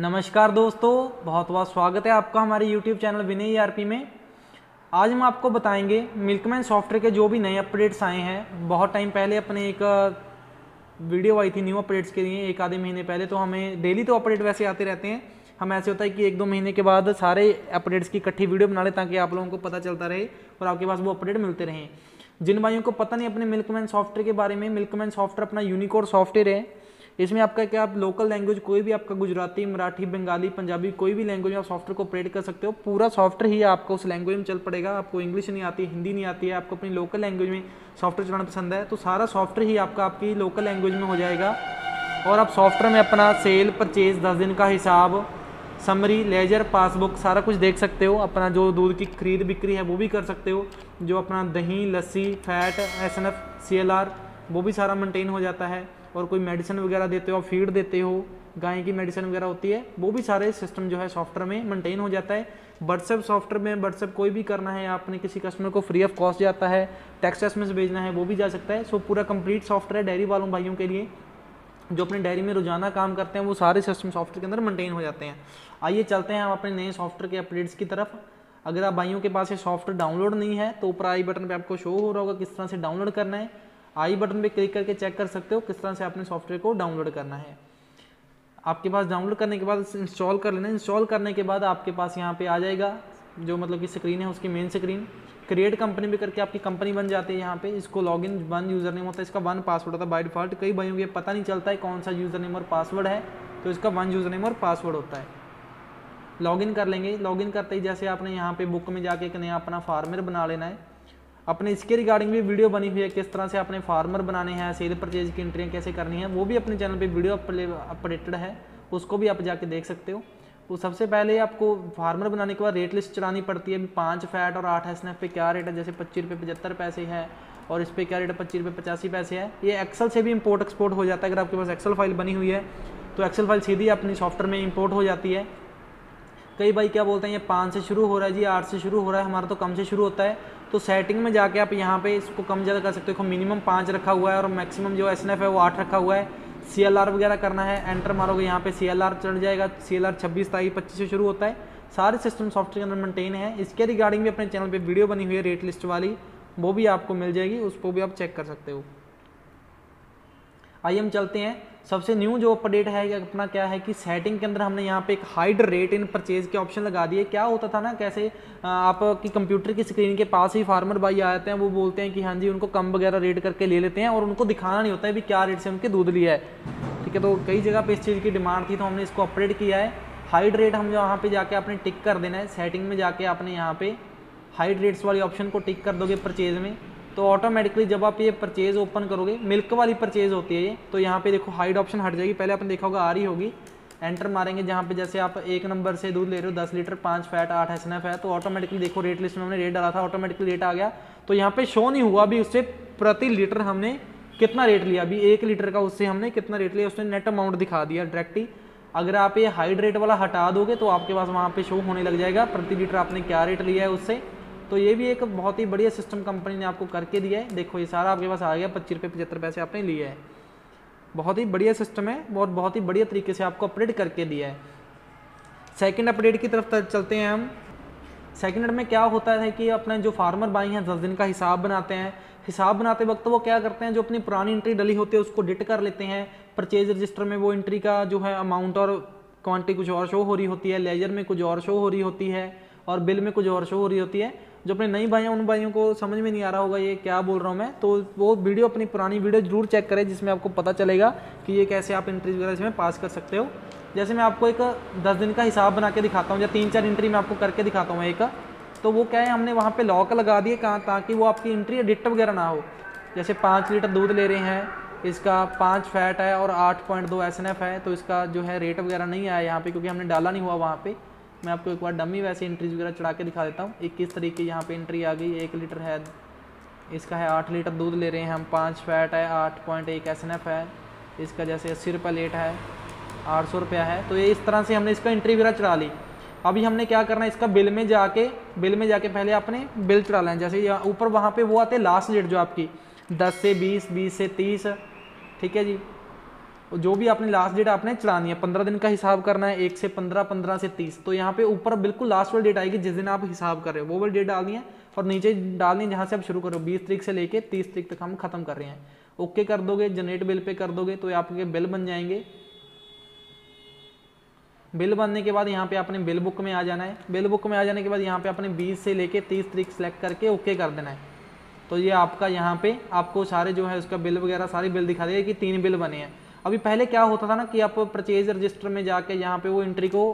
नमस्कार दोस्तों, बहुत बहुत स्वागत है आपका हमारे YouTube चैनल विनय ईआरपी में। आज हम आपको बताएँगे मिल्कमैन सॉफ्टवेयर के जो भी नए अपडेट्स आए हैं। बहुत टाइम पहले अपने एक वीडियो आई थी न्यू अपडेट्स के लिए, एक आधे महीने पहले तो हमें डेली तो अपडेट वैसे आते रहते हैं। हम ऐसे होता है कि एक दो महीने के बाद सारे अपडेट्स की इकट्ठी वीडियो बना लें ताकि आप लोगों को पता चलता रहे और आपके पास वो अपडेट मिलते रहें। जिन भाइयों को पता नहीं अपने मिल्कमैन सॉफ्टवेयर के बारे में, मिल्कमैन सॉफ्टवेयर अपना यूनिकोड सॉफ्टवेयर है। इसमें आपका क्या, आप लोकल लैंग्वेज कोई भी आपका गुजराती, मराठी, बंगाली, पंजाबी, कोई भी लैंग्वेज आप सॉफ्टवेयर को ऑपरेट कर सकते हो। पूरा सॉफ्टवेयर ही आपको उस लैंग्वेज में चल पड़ेगा। आपको इंग्लिश नहीं आती हिंदी नहीं आती है। आपको अपनी लोकल लैंग्वेज में सॉफ्टवेयर चलाना पसंद है। तो सारा सॉफ्टवेयर ही आपका आपकी लोकल लैंग्वेज में हो जाएगा। और आप सॉफ्टवेयर में अपना सेल परचेज दस दिन का हिसाब समरी लेजर पासबुक सारा कुछ देख सकते हो। अपना जो दूध की खरीद बिक्री है वो भी कर सकते हो। जो अपना दही, लस्सी fat S N F C L R वो भी सारा मेंटेन हो जाता है। और कोई मेडिसिन वगैरह देते हो फ़ीड देते हो, गाय की मेडिसिन वगैरह होती है, वो भी सारे सिस्टम जो है सॉफ्टवेयर में मेंटेन हो जाता है। व्हाट्सएप सॉफ्टवेयर में व्हाट्सएप कोई भी करना है, आपने किसी कस्टमर को फ्री ऑफ़ कॉस्ट जाता है टेक्स्ट एस भेजना है, वो भी जा सकता है। सो पूरा कंप्लीट सॉफ्टवेयर है डेयरी वालों भाइयों के लिए, जो अपने डायरी में रोज़ाना काम करते हैं, वो सारे सिस्टम सॉफ्टवेयर के अंदर मेंटेन हो जाते हैं। आइए चलते हैं हम अपने नए सॉफ्टवेयर के अपडेट्स की तरफ़। अगर आप भाइयों के पास ये सॉफ्टवेयर डाउनलोड नहीं है तो ऊपर आई बटन पे आपको शो हो रहा होगा किस तरह से डाउनलोड करना है। आई बटन पे क्लिक करके चेक कर सकते हो किस तरह से आपने सॉफ्टवेयर को डाउनलोड करना है। आपके पास डाउनलोड करने के बाद इंस्टॉल कर लेना इंस्टॉल करने के बाद आपके पास यहाँ पे आ जाएगा, जो मतलब कि स्क्रीन है, उसकी मेन स्क्रीन। क्रिएट कंपनी भी करके आपकी कंपनी बन जाती है यहाँ पे। इसको लॉगिन वन यूज़र नेम होता है, इसका वन पासवर्ड होता है बाई डिफ़ॉल्ट कई भाइयों को पता नहीं चलता है कौन सा यूज़र नेम और पासवर्ड है तो इसका वन यूज़र नेम और पासवर्ड होता है। लॉगिन कर लेंगे। लॉगिन करते ही जैसे आपने यहाँ पे बुक में जाके एक नया अपना फार्मर बना लेना है अपने इसके रिगार्डिंग भी वीडियो बनी हुई है, किस तरह से अपने फार्मर बनाने हैं सेल परचेज की एंट्रियाँ कैसे करनी है, वो भी अपने चैनल पे वीडियो अपडेटेड है, उसको भी आप जाके देख सकते हो। तो सबसे पहले आपको फार्मर बनाने के बाद रेट लिस्ट चलानी पड़ती है, पाँच फैट और आठ एस पे क्या रेट है, जैसे पच्चीस रुपये पचहत्तर पैसे है, और इस पर क्या रेट है, पच्चीस रुपये पचासी पैसे है। ये एक्सल से भी इंपोर्ट एक्सपोर्ट हो जाता है, अगर आपके पास एक्सल फ़ाइल बनी हुई है तो एक्सल फ़ाइल सीधी अपनी सॉफ्टवेयर में इंपोर्ट हो जाती है। कई भाई क्या बोलते हैं, ये पाँच से शुरू हो रहा है जी, आठ से शुरू हो रहा है, हमारा तो कम से शुरू होता है। तो सेटिंग में जाके आप यहाँ पे इसको कम ज़्यादा कर सकते हो। मिनिमम पाँच रखा हुआ है और मैक्सिमम जो एसएनएफ है वो आठ रखा हुआ है। सीएलआर वगैरह करना है एंटर मारोगे यहाँ पे सी एल चढ़ जाएगा। सी एल आर छब्बीस तारीख पच्चीस से शुरू होता है। सारे सिस्टम सॉफ्टवेयर के अंदर मेंटेन है। इसके रिगार्डिंग भी अपने चैनल पे वीडियो बनी हुई है रेट लिस्ट वाली, वो भी आपको मिल जाएगी, उसको भी आप चेक कर सकते हो। आइए हम चलते हैं। सबसे न्यू जो अपडेट है अपना क्या है कि सेटिंग के अंदर हमने यहाँ पे एक हाइड रेट इन परचेज के ऑप्शन लगा दिए। क्या होता था ना, कैसे आपकी कंप्यूटर की स्क्रीन के पास ही फार्मर भाई आ जाते हैं, वो बोलते हैं कि हाँ जी, उनको कम वगैरह रेट करके ले लेते हैं और उनको दिखाना नहीं होता है भी क्या रेट से उनके दूध लिया है। ठीक है तो कई जगह पर इस चीज़ की डिमांड थी तो हमने इसको अपडेट किया है। हाइड रेट हम यहाँ पर जाके आपने टिक कर देना है। सेटिंग में जाके आपने यहाँ पे हाइड रेट्स वाले ऑप्शन को टिक कर दोगे परचेज में। तो ऑटोमेटिकली जब आप ये परचेज ओपन करोगे मिल्क वाली परचेज होती है ये तो यहाँ पे देखो हाइड ऑप्शन हट जाएगी। पहले आपने देखा होगा आ रही होगी। एंटर मारेंगे जहाँ पे जैसे आप एक नंबर से दूध ले रहे हो, दस लीटर, पाँच फैट आठ एस है तो ऑटोमेटिकली देखो रेट लिस्ट में हमने रेट डाला था ऑटोमेटिकली रेट आ गया। तो यहाँ पे शो नहीं हुआ अभी उससे, प्रति लीटर हमने कितना रेट लिया? अभी एक लीटर का उससे हमने कितना रेट लिया? उसने नेट अमाउंट दिखा दिया डायरेक्ट ही अगर आप ये हाइड रेट वाला हटा दोगे तो आपके पास वहाँ पे शो होने लग जाएगा। प्रति लीटर आपने क्या रेट लिया है उससे? तो ये भी एक बहुत ही बढ़िया सिस्टम कंपनी ने आपको करके दिया है। देखो, ये सारा आपके पास आ गया, पच्चीस रुपये पचहत्तर पैसे आपने लिए है। बहुत ही बढ़िया सिस्टम है बहुत बहुत ही बढ़िया तरीके से आपको अपडेट करके दिया है। सेकेंड अपडेट की तरफ़ चलते हैं हम। सेकेंड में क्या होता है कि अपने जो फार्मर भाई हैं, दस दिन का हिसाब बनाते हैं। हिसाब बनाते वक्त वो क्या करते हैं, जो अपनी पुरानी एंट्री डली होती है, उसको डिट कर लेते हैं। परचेज रजिस्टर में वो एंट्री का जो है अमाउंट और क्वांटिटी कुछ और शो हो रही होती है। लेजर में कुछ और शो हो रही होती है और बिल में कुछ और शो हो रही होती है। जो अपने नई भाई हैं उन भाइयों को समझ में नहीं आ रहा होगा ये क्या बोल रहा हूँ मैं। तो वो वीडियो, अपनी पुरानी वीडियो ज़रूर चेक करें, जिसमें आपको पता चलेगा कि ये कैसे आप एंट्रीज वगैरह इसमें पास कर सकते हो। जैसे मैं आपको एक दस दिन का हिसाब बना के दिखाता हूँ, या तीन चार इंट्री मैं आपको करके दिखाता हूँ एक। तो वो क्या है, हमने वहाँ पर लॉक लगा दिए कहाँ, ताकि वो आपकी एंट्री एडिक्ट वगैरह ना हो। जैसे पाँच लीटर दूध ले रहे हैं, इसका पाँच फैट है और आठ पॉइंट दो एस एन एफ़ है तो इसका जो है रेट वगैरह नहीं आया यहाँ पे, क्योंकि हमने डाला नहीं हुआ वहाँ पे। मैं आपको एक बार डमी वैसे एंट्रीज वगैरह चढ़ा के दिखा देता हूँ। इक्कीस तरीके यहाँ पे एंट्री आ गई, एक लीटर है, इसका है आठ लीटर दूध ले रहे हैं हम, पाँच फैट है, आठ पॉइंट एक एसएनएफ है, इसका जैसे अस्सी रुपये लेट है, आठ सौ रुपया है। तो ये इस तरह से हमने इसका एंट्री वगैरह चढ़ा ली। अभी हमने क्या करना है, इसका बिल में जाके बिल में जाके पहले आपने बिल चढ़ा लें जैसे ऊपर वहाँ पे वो आते लास्ट डेट जो आपकी, दस से बीस बीस से तीस, ठीक है जी? जो भी आपने लास्ट डेट आपने चढ़ानी है, पंद्रह दिन का हिसाब करना है, एक से पंद्रह पंद्रह से तीस तो यहाँ पे ऊपर बिल्कुल लास्ट वाली डेट आएगी जिस दिन आप हिसाब कर रहे हो। वो वाली डेट डालनी है और नीचे डालनी है जहाँ से आप शुरू करो बीस तरीक से लेके तीस तरीक तक हम खत्म कर रहे हैं। ओके कर दोगे जनरेट बिल पे कर दोगे तो आपके बिल बन जाएँगे। बिल बनने के बाद यहाँ पे आपने बिल बुक में आ जाना है। बिल बुक में आ जाने के बाद यहाँ पे आपने 20 से लेके 30 तरीक सेलेक्ट करके ओके कर देना है। तो ये आपका यहाँ पे, आपको सारे जो है उसका बिल वगैरह सारी बिल दिखा देगा कि तीन बिल बने हैं। अभी पहले क्या होता था ना कि आप परचेज रजिस्टर में जाके यहाँ पे वो एंट्री को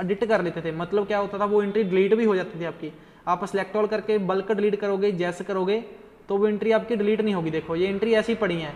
एडिट कर लेते थे। मतलब क्या होता था, वो एंट्री डिलीट भी हो जाती थी आपकी। आप सेलेक्ट ऑल करके बल्क डिलीट करोगे, जैसे करोगे तो वो एंट्री आपकी डिलीट नहीं होगी। देखो, ये एंट्री ऐसी पड़ी है।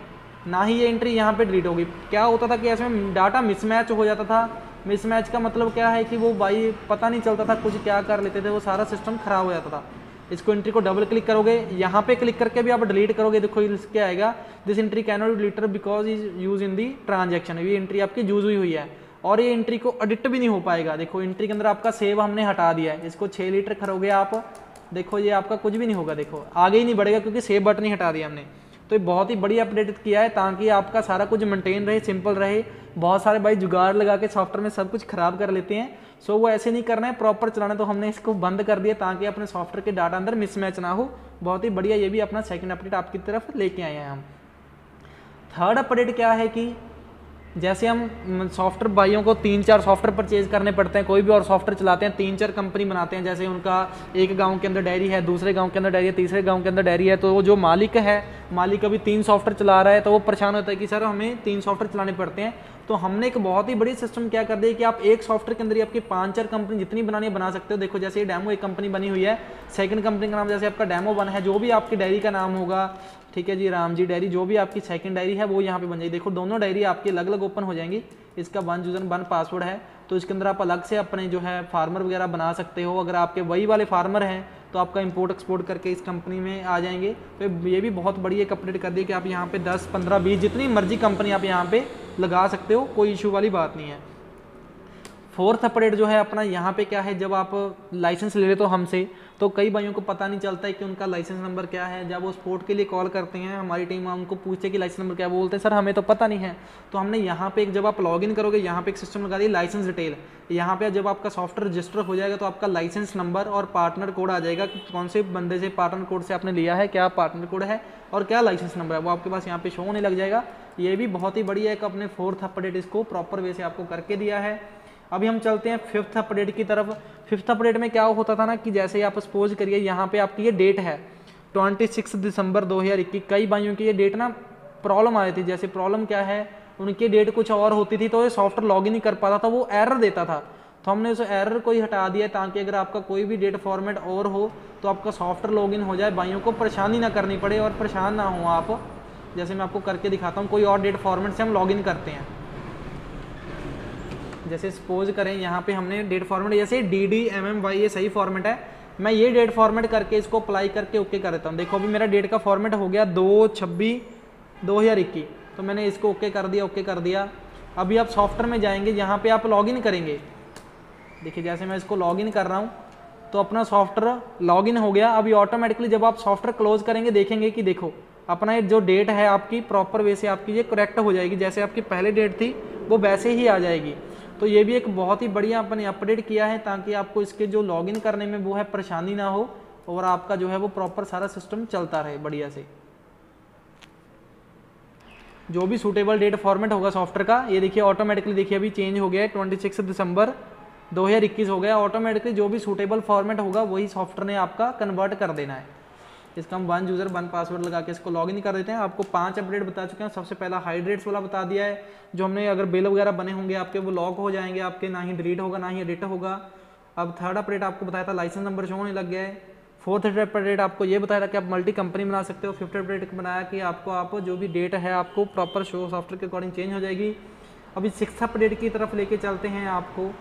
ना ही ये एंट्री यहाँ पे डिलीट होगी। क्या होता था कि ऐसे में डाटा मिसमैच हो जाता था। मिसमैच का मतलब क्या है कि वो भाई पता नहीं चलता था कुछ क्या कर लेते थे, वो सारा सिस्टम खराब हो जाता था। इसको एंट्री को डबल क्लिक करोगे, यहाँ पे क्लिक करके भी आप डिलीट करोगे, देखो इसके आएगा? This entry can not deleted because is use in the transaction ये एंट्री आपकी यूज़ हुई हुई है। और ये एंट्री को एडिट भी नहीं हो पाएगा। देखो एंट्री के अंदर आपका सेव हमने हटा दिया है। इसको छः लीटर करोगे आप। देखो, ये आपका कुछ भी नहीं होगा। देखो, आगे ही नहीं बढ़ेगा क्योंकि सेव बटन ही हटा दिया हमने। तो ये बहुत ही बड़ी अपडेट किया है ताकि आपका सारा कुछ मेंटेन रहे सिंपल रहे। बहुत सारे भाई जुगाड़ लगा के सॉफ्टवेयर में सब कुछ खराब कर लेते हैं। सो वो ऐसे नहीं करना है प्रॉपर चलाना तो हमने इसको बंद कर दिया ताकि अपने सॉफ्टवेयर के डाटा अंदर मिसमैच ना हो। बहुत ही बढ़िया ये भी अपना सेकेंड अपडेट आपकी तरफ़ लेके आए हैं हम। थर्ड अपडेट क्या है कि जैसे हम सॉफ्टवेयर भाइयों को तीन चार सॉफ्टवेयर परचेज करने पड़ते हैं, कोई भी और सॉफ्टवेयर चलाते हैं, तीन चार कंपनी बनाते हैं, जैसे उनका एक गाँव के अंदर डायरी है, दूसरे गाँव के अंदर डायरी है, तीसरे गाँव के अंदर डायरी है तो वो जो मालिक है, मालिक अभी तीन सॉफ्टवेयर चला रहा है तो वो परेशान होता है कि, सर, हमें तीन सॉफ्टवेयर चलाने पड़ते हैं। तो हमने एक बहुत ही बड़ी सिस्टम क्या कर दिया कि आप एक सॉफ्टवेयर के अंदर ही आपकी पाँच चार कंपनी जितनी बनानी है बना सकते हो। देखो, जैसे ये डैमो एक कंपनी बनी हुई है। सेकंड कंपनी का नाम जैसे आपका डैमो वन है, जो भी आपकी डायरी का नाम होगा। ठीक है जी, राम जी डायरी जो भी आपकी सेकंड डायरी है, वो यहाँ पे बन जाएगी। देखो, दोनों डायरी आपकी अलग अलग ओपन हो जाएँगी। इसका वन यूज़र वन पासवर्ड है। तो इसके अंदर आप अलग से अपने जो है फार्मर वगैरह बना सकते हो। अगर आपके वही वाले फार्मर हैं तो आपका इंपोर्ट एक्सपोर्ट करके इस कंपनी में आ जाएँगे। तो ये भी बहुत बड़ी एक अपडेट कर दी कि आप यहाँ पे 10 15 20 जितनी मर्ज़ी कंपनी आप यहाँ पे लगा सकते हो, कोई इशू वाली बात नहीं है। फोर्थ अपडेट जो है अपना यहाँ पे क्या है, जब आप लाइसेंस ले लेते हो हमसे तो कई भाइयों को पता नहीं चलता है कि उनका लाइसेंस नंबर क्या है। जब वो स्पोर्ट के लिए कॉल करते हैं, हमारी टीम वहाँ उनको पूछते कि लाइसेंस नंबर क्या बोलते हैं, सर, हमें तो पता नहीं है। तो हमने यहाँ पे एक, जब आप लॉगिन करोगे, यहाँ पे एक सिस्टम लगा दिया लाइसेंस डिटेल यहाँ पे जब आपका सॉफ्टवेयर रजिस्टर हो जाएगा तो आपका लाइसेंस नंबर और पार्टनर कोड आ जाएगा कि कौन से बंदे से पार्टनर कोड से आपने लिया है, क्या पार्टनर कोड है और क्या लाइसेंस नंबर है। वो आपके पास यहाँ पे शो होने लग जाएगा। ये भी बहुत ही बढ़िया एक अपने फोर्थ अपडेट इसको प्रॉपर वे से आपको करके दिया है। अभी हम चलते हैं फिफ्थ अपडेट की तरफ़। फिफ्थ अपडेट में क्या होता था ना कि जैसे आप सपोज़ करिए यहाँ पे आपकी ये डेट है ट्वेंटी सिक्स दिसंबर दो हज़ार इक्कीस, कई भाइयों की ये डेट ना प्रॉब्लम आ रही थी। जैसे प्रॉब्लम क्या है, उनकी डेट कुछ और होती थी तो ये सॉफ्टवेयर लॉग नहीं कर पाता था, वो एरर देता था। तो हमने उस एरर को ही हटा दिया ताकि अगर आपका कोई भी डेट फॉर्मेट और हो तो आपका सॉफ्टवेयर लॉगिन हो जाए। भाइयों को परेशानी ना करनी पड़े और परेशान ना हो आप। जैसे मैं आपको करके दिखाता हूँ, कोई और डेट फॉर्मेट से हम लॉगिन करते हैं। जैसे सपोज़ करें, यहाँ पे हमने डेट फॉर्मेट जैसे D D M M Y ये सही फॉर्मेट है। मैं ये डेट फॉर्मेट करके इसको अप्लाई करके ओके कर देता हूँ। देखो, अभी मेरा डेट का फॉर्मेट हो गया दो छब्बीस दो हज़ार इक्कीस। तो मैंने इसको ओके कर दिया ओके कर दिया। अभी आप सॉफ्टवेयर में जाएँगे, यहाँ पे आप लॉगिन करेंगे। देखिए, जैसे मैं इसको लॉगिन कर रहा हूँ तो अपना सॉफ्टवेयर लॉगिन हो गया। अभी ऑटोमेटिकली जब आप सॉफ्टवेयर क्लोज करेंगे, देखेंगे कि देखो, अपना जो डेट है आपकी प्रॉपर वे से आपकी ये करेक्ट हो जाएगी। जैसे आपकी पहले डेट थी, वो वैसे ही आ जाएगी। तो ये भी एक बहुत ही बढ़िया अपने अपडेट किया है ताकि आपको इसके जो लॉगिन करने में वो है परेशानी ना हो और आपका जो है वो प्रॉपर सारा सिस्टम चलता रहे बढ़िया से। जो भी सूटेबल डेट फॉर्मेट होगा सॉफ्टवेयर का, ये देखिए ऑटोमेटिकली देखिए अभी चेंज हो गया है ट्वेंटी सिक्स दिसंबर 2021 हो गया ऑटोमेटिकली जो भी सूटेबल फॉर्मेट होगा वही सॉफ्टवेयर ने आपका कन्वर्ट कर देना है। इसका हम वन यूज़र वन पासवर्ड लगा के इसको लॉगिन कर देते हैं। आपको पाँच अपडेट बता चुके हैं। सबसे पहला हाइड्रेट्स वाला बता दिया है। जो हमने, अगर बिल वगैरह बने होंगे आपके, वो लॉक हो जाएँगे आपके। ना ही डिलीट होगा, ना ही एडिट होगा। अब थर्ड अपडेट आपको बताया था लाइसेंस नंबर शो होने लग गया है। फोर्थ अपडेट आपको ये बताया था कि आप मल्टी कंपनी बना सकते हो। फिफ्थ अपडेट बनाया कि आपको, आप जो भी डेट है, आपको प्रॉपर शो सॉफ्टवेयर के अकॉर्डिंग चेंज हो जाएगी। अभी सिक्स अपडेट की तरफ़ लेके चलते हैं आपको।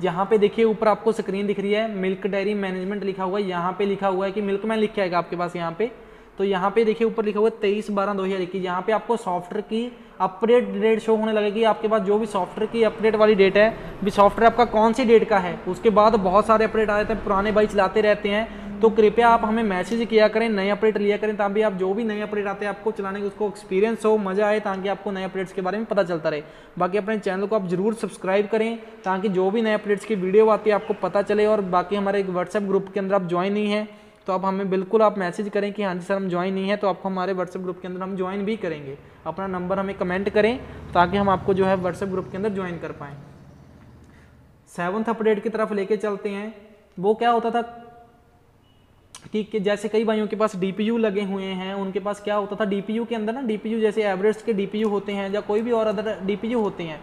यहाँ पे देखिए, ऊपर आपको स्क्रीन दिख रही है मिल्क डेयरी मैनेजमेंट लिखा हुआ है। यहाँ पे लिखा हुआ है कि मिल्क मैन लिख आएगा आपके पास यहाँ पे। तो यहाँ पे देखिए, ऊपर लिखा हुआ है तेईस बारह दो हज़ार इक्कीस। यहाँ पे आपको सॉफ्टवेयर की अपडेट डेट शो होने लगेगी। आपके पास जो भी सॉफ्टवेयर की अपडेट वाली डेट है, भी सॉफ्टवेयर आपका कौन सी डेट का है, उसके बाद बहुत सारे अपडेट आ जाते हैं, पुराने भाई चलाते रहते हैं। तो कृपया आप हमें मैसेज किया करें, नए अपडेट लिया करें, ताकि आप जो भी नए अपडेट आते हैं आपको चलाने के उसको एक्सपीरियंस हो, मज़ा आए, ताकि आपको नए अपडेट्स के बारे में पता चलता रहे। बाकी अपने चैनल को आप ज़रूर सब्सक्राइब करें, ताकि जो भी नए अपडेट्स की वीडियो आती है आपको पता चले और बाकी हमारे एक व्हाट्सएप ग्रुप के अंदर आप ज्वाइन नहीं है तो आप हमें बिल्कुल आप मैसेज करें कि हाँ जी सर, हम ज्वाइन नहीं है तो आपको हमारे व्हाट्सएप ग्रुप के अंदर हम ज्वाइन भी करेंगे। अपना नंबर हमें कमेंट करें, ताकि हम आपको जो है व्हाट्सएप ग्रुप के अंदर ज्वाइन कर पाएँ। सेवन्थ अपडेट की तरफ़ लेके चलते हैं। वो क्या होता था? कि, जैसे कई भाइयों के पास डीपीयू लगे हुए हैं उनके पास क्या होता था? डीपीयू के अंदर ना डीपीयू जैसे एवरेस्ट के डीपीयू होते हैं या कोई भी और अदर डीपीयू होते हैं।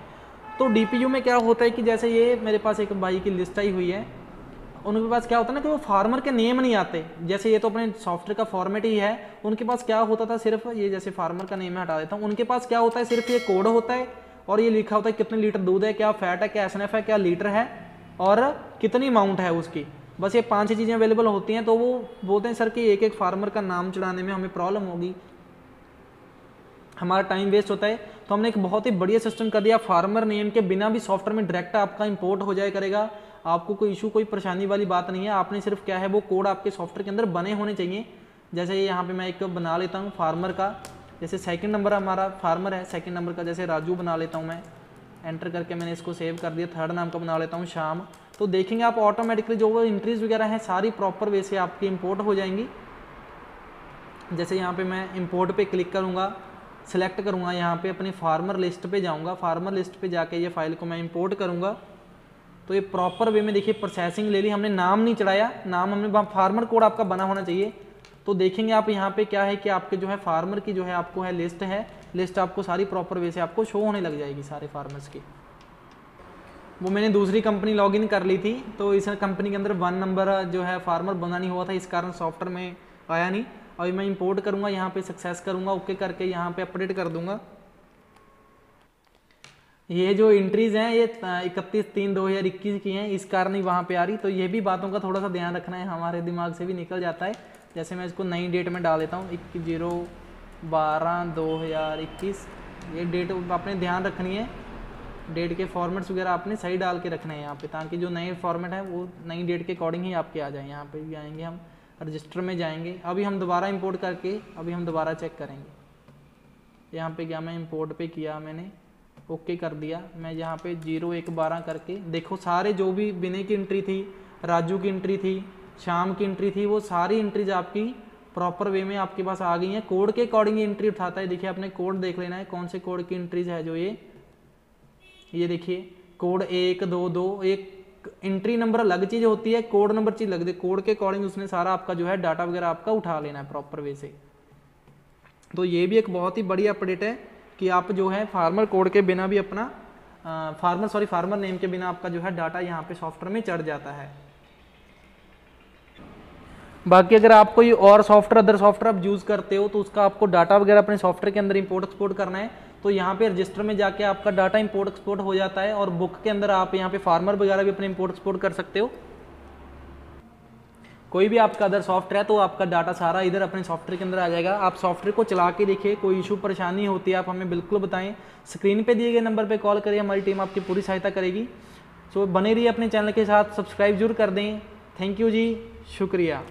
तो डीपीयू में क्या होता है कि जैसे ये मेरे पास एक भाई की लिस्ट आई हुई है उनके पास क्या होता है ना कि वो फार्मर के नेम नहीं आते। जैसे ये तो अपने सॉफ्टवेयर का फॉर्मेट ही है उनके पास क्या होता था सिर्फ़ ये जैसे फार्मर का नेम हटा देता हूँ उनके पास क्या होता है? सिर्फ़ ये कोड होता है और ये लिखा होता है कितने लीटर दूध है क्या फैट है क्या एस है क्या लीटर है और कितनी अमाउंट है उसकी। बस ये पाँच ही चीज़ें अवेलेबल होती हैं तो वो बोलते हैं, सर, कि एक एक फार्मर का नाम चढ़ाने में हमें प्रॉब्लम होगी। हमारा टाइम वेस्ट होता है। तो हमने एक बहुत ही बढ़िया सिस्टम कर दिया। फार्मर नेम के बिना भी सॉफ्टवेयर में डायरेक्ट आपका इंपोर्ट हो जाए करेगा। आपको कोई इशू कोई परेशानी वाली बात नहीं है। आपने सिर्फ़ क्या है, वो कोड आपके सॉफ्टवेयर के अंदर बने होने चाहिए। जैसे यहाँ पे मैं एक बना लेता हूँ फार्मर का। जैसे सेकंड नंबर हमारा फार्मर है सेकंड नंबर का जैसे राजू बना लेता हूँ मैं। एंटर करके मैंने इसको सेव कर दिया। थर्ड नाम का बना लेता हूँ शाम तो देखेंगे आप ऑटोमेटिकली जो वो इंट्रीज वगैरह हैं, सारी प्रॉपर वे से आपकी इम्पोर्ट हो जाएँगी। जैसे यहाँ पे मैं इम्पोर्ट पे क्लिक करूँगा सिलेक्ट करूँगा, यहाँ पे अपनी फार्मर लिस्ट पे जाऊँगा। फार्मर लिस्ट पे जाके ये फ़ाइल को मैं इम्पोर्ट करूँगा। तो ये प्रॉपर वे में देखिए प्रोसेसिंग ले ली, हमने नाम नहीं चढ़ाया। नाम हमने फार्मर कोड आपका बना होना चाहिए। तो देखेंगे आप यहाँ पे क्या है कि आपके जो है फार्मर की जो है आपको है लिस्ट है। लिस्ट आपको सारी प्रॉपर वे से आपको शो होने लग जाएगी सारे फार्मर्स की। वो मैंने दूसरी कंपनी लॉगिन कर ली थी तो इस कंपनी के अंदर वन नंबर जो है फार्मर बना नहीं हुआ था, इस कारण सॉफ्टवेयर में आया नहीं। अभी मैं इंपोर्ट करूँगा, यहाँ पे सक्सेस करूँगा ओके करके यहाँ पे अपडेट कर दूँगा। ये जो इंट्रीज हैं, ये इकतीस तीन दो हज़ार इक्कीस की हैं, इस कारण ही वहाँ पे आ रही। तो ये भी बातों का थोड़ा सा ध्यान रखना है, हमारे दिमाग से भी निकल जाता है। जैसे मैं इसको नई डेट में डाल देता हूँ इक्कीस ज़ीरो बारह दो हज़ार इक्कीस। ये डेट आपने ध्यान रखनी है। डेट के फॉर्मेट्स वगैरह आपने सही डाल के रखने हैं यहाँ पे, ताकि जो नए फॉर्मेट है वो नई डेट के अकॉर्डिंग ही आपके आ जाए। यहाँ पे भी आएँगे हम रजिस्टर में जाएँगे। अभी हम दोबारा इंपोर्ट करके, अभी हम दोबारा चेक करेंगे। यहाँ पे क्या मैं इंपोर्ट पे किया मैंने? ओके कर दिया। मैं यहाँ पे ज़ीरो एक बारह करके, देखो सारे जो भी विनय की एंट्री थी, राजू की एंट्री थी शाम की एंट्री थी, वो सारी एंट्रीज आपकी प्रॉपर वे में आपके पास आ गई हैं। कोड के अकॉर्डिंग एंट्री उठाता है। देखिए, आपने कोड देख लेना है। कौन से कोड की एंट्रीज है जो ये? ये देखिए, कोड एक, दो दो, एक एंट्री नंबर अलग चीज़ होती है, कोड नंबर चीज़ लग दे कोड के अकॉर्डिंग उसने सारा आपका जो है डाटा वगैरह आपका उठा लेना है प्रॉपर वे से। तो ये भी एक बहुत ही बड़ी अपडेट है कि आप जो है फार्मर कोड के बिना भी अपना फार्मर सॉरी फार्मर नेम के बिना आपका जो है डाटा यहाँ पे सॉफ्टवेयर में चढ़ जाता है। बाकी अगर आप कोई और सॉफ्टवेयर अदर सॉफ्टवेयर आप यूज़ करते हो तो उसका आपको डाटा वगैरह अपने सॉफ्टवेयर के अंदर इंपोर्ट एक्सपोर्ट करना है। तो यहाँ पे रजिस्टर में जाके आपका डाटा इंपोर्ट एक्सपोर्ट हो जाता है और बुक के अंदर आप यहाँ पे फार्मर वगैरह भी अपने इंपोर्ट एक्सपोर्ट कर सकते हो। कोई भी आपका अदर सॉफ्टवेयर है तो आपका डाटा सारा इधर अपने सॉफ्टवेयर के अंदर आ जाएगा। आप सॉफ्टवेयर को चला के देखिए, कोई इशू परेशानी होती है, आप हमें बिल्कुल बताएँ। स्क्रीन पे दिए गए नंबर पे कॉल करिए, हमारी टीम आपकी पूरी सहायता करेगी। सो बने रहिए अपने चैनल के साथ सब्सक्राइब ज़रूर कर दें। थैंक यू जी, शुक्रिया।